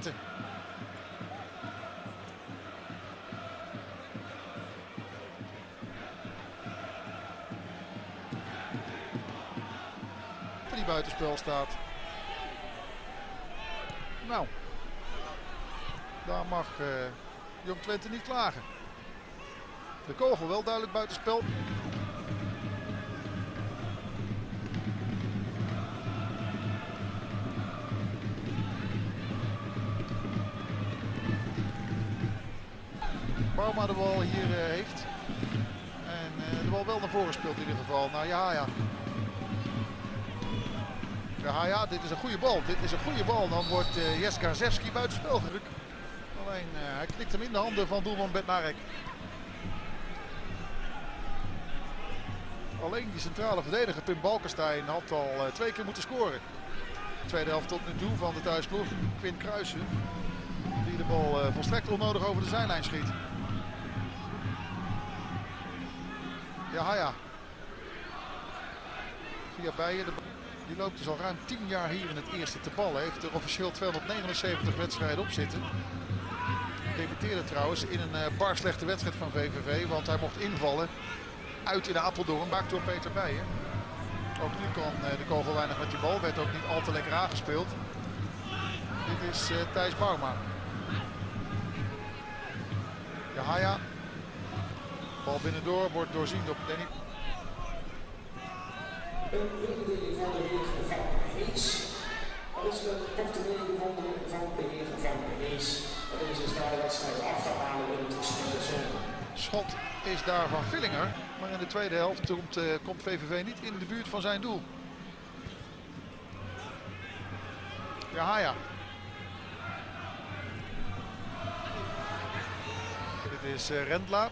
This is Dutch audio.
Twente. Die buitenspel staat. Nou, daar mag uh, Jong Twente niet klagen. De kogel wel duidelijk buitenspel. Bauma de bal hier uh, heeft. En uh, de bal wel naar voren speelt in ieder geval. Nou ja, ja. Ja, ja, dit is een goede bal. Dit is een goede bal. Dan wordt uh, Jeska Zewski buitenspel gerukt. Alleen hij knikt hem in de handen van doelman Bednarek. Alleen die centrale verdediger Pim Balkenstein had al twee keer moeten scoren. Tweede helft tot nu toe van de thuisploeg. Quint Kruisen. Die de bal volstrekt onnodig over de zijlijn schiet. Ja, ja. Via Bijen. De... Die loopt dus al ruim 10 jaar hier in het eerste te ballen. Heeft er officieel 279 wedstrijden op zitten. Debuteerde trouwens in een uh, bar slechte wedstrijd van VVV. Want hij mocht invallen uit in Apeldoorn. Maakt door Peter Bijen. Ook nu kan uh, de kogel weinig met die bal. Werd ook niet al te lekker aangespeeld. Dit is uh, Thijs Bauma. Ja, ja. Bal binnendoor wordt doorzien door Danny. Mededeling van de heer Van is gevonden van de Van. Deze is daar de wedstrijd af te halen in het speelzone. Schot is daar van Villinger. Maar in de tweede helft komt, uh, komt VVV niet in de buurt van zijn doel. Ja, ja. Dit is uh, Rendla.